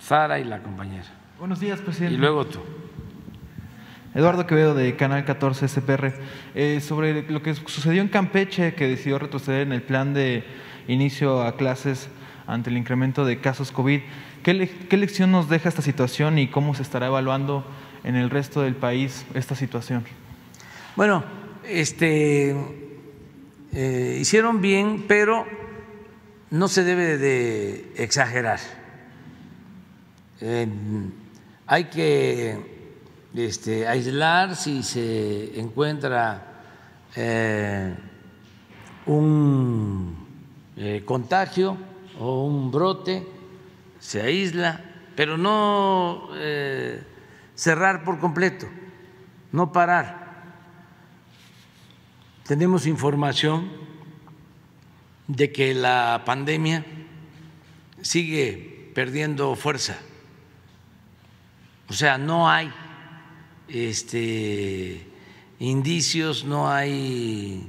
Sara y la compañera. Buenos días, presidente. Y luego tú. Eduardo Quevedo de Canal 14 SPR. Eh, sobre lo que sucedió en Campeche, que decidió retroceder en el plan de inicio a clases ante el incremento de casos COVID, ¿qué, qué lección nos deja esta situación y cómo se estará evaluando en el resto del país esta situación? Bueno, este, eh, hicieron bien, pero no se debe de exagerar. Eh, hay que este, aislar si se encuentra eh, un contagio o un brote, se aísla, pero no cerrar por completo, no parar tenemos información de que la pandemia sigue perdiendo fuerza. O sea, no hay este, indicios, no hay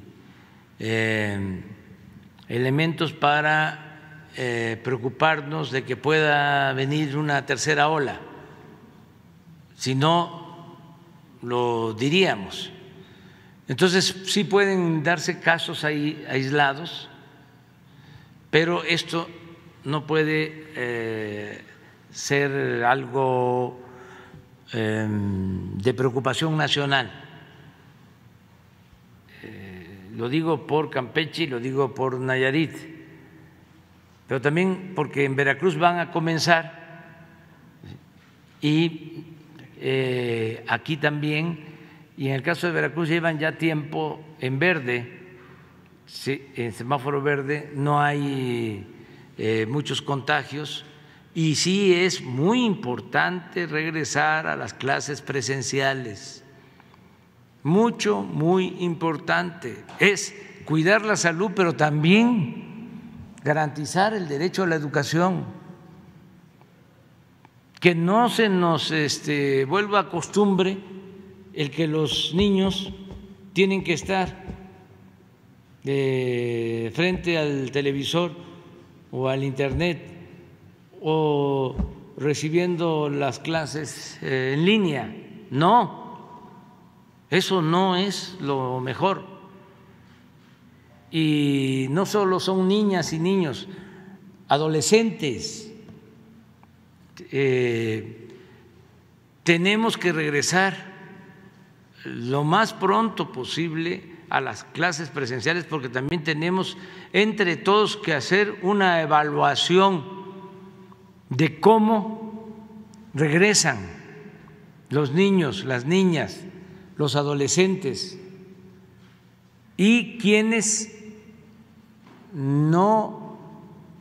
eh, elementos para eh, preocuparnos de que pueda venir una tercera ola. Si no, lo diríamos. Entonces, sí pueden darse casos ahí aislados, pero esto no puede eh, ser algo de preocupación nacional. Eh, lo digo por Campeche lo digo por Nayarit, pero también porque en Veracruz van a comenzar y eh, aquí también y en el caso de Veracruz llevan ya tiempo en verde, en semáforo verde, no hay eh, muchos contagios y sí es muy importante regresar a las clases presenciales. Mucho, muy importante. Es cuidar la salud, pero también garantizar el derecho a la educación. Que no se nos este, vuelva costumbre el que los niños tienen que estar de frente al televisor o al internet o recibiendo las clases eh, en línea. No, eso no es lo mejor. Y no solo son niñas y niños, adolescentes. Eh, tenemos que regresar lo más pronto posible a las clases presenciales porque también tenemos entre todos que hacer una evaluación de cómo regresan los niños, las niñas, los adolescentes y quienes no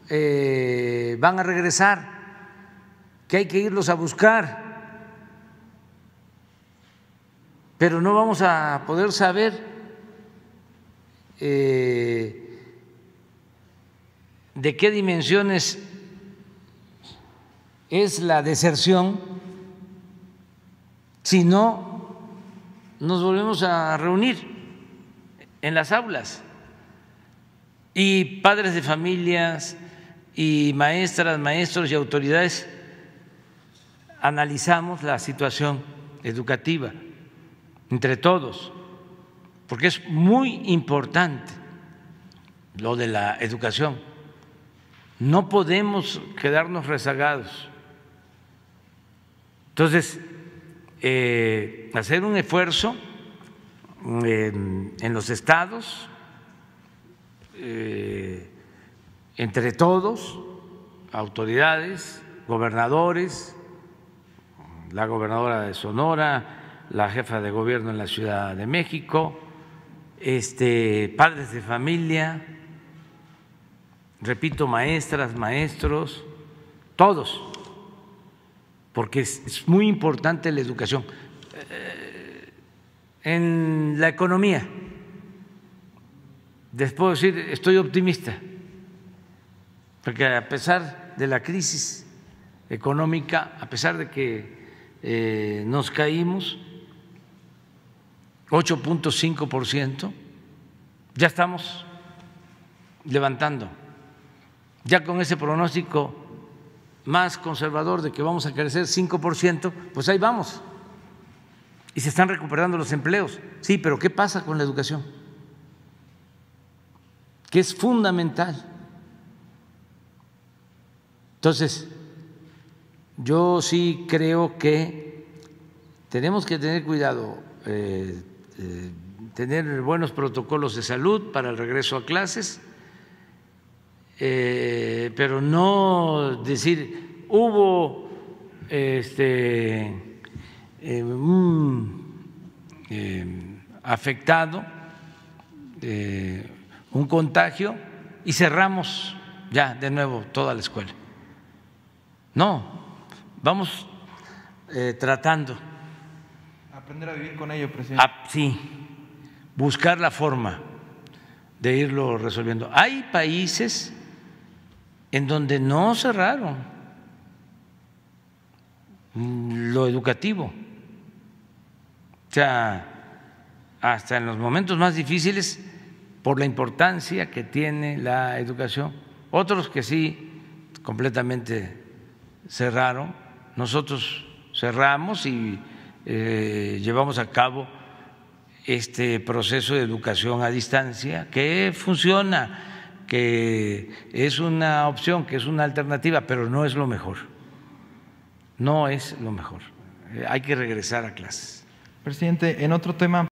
eh, van a regresar, que hay que irlos a buscar. Pero no vamos a poder saber eh, de qué dimensiones es la deserción si no nos volvemos a reunir en las aulas y padres de familias y maestras, maestros y autoridades analizamos la situación educativa entre todos, porque es muy importante lo de la educación. No podemos quedarnos rezagados. Entonces, eh, hacer un esfuerzo en, los estados, eh, entre todos, autoridades, gobernadores, la gobernadora de Sonora, la jefa de gobierno en la Ciudad de México, este, padres de familia, repito, maestras, maestros, todos, porque es, muy importante la educación. Eh, en la economía, les puedo decir, estoy optimista, porque a pesar de la crisis económica, a pesar de que eh, nos caímos, 8.5%, ya estamos levantando. Ya con ese pronóstico más conservador de que vamos a crecer 5%, pues ahí vamos. Y se están recuperando los empleos. Sí, pero ¿qué pasa con la educación? Que es fundamental. Entonces, yo sí creo que tenemos que tener cuidado, eh, eh, tener buenos protocolos de salud para el regreso a clases, eh, pero no decir hubo este, un afectado, un contagio y cerramos ya de nuevo toda la escuela. No, vamos eh, tratando. Aprender a vivir con ello, presidente. sí, buscar la forma de irlo resolviendo. Hay países en donde no cerraron lo educativo. O sea, hasta en los momentos más difíciles, por la importancia que tiene la educación. Otros que sí, completamente cerraron, nosotros cerramos y eh, llevamos a cabo este proceso de educación a distancia que funciona, que es una opción, que es una alternativa, pero no es lo mejor. No es lo mejor. Hay que regresar a clases. Presidente, en otro tema.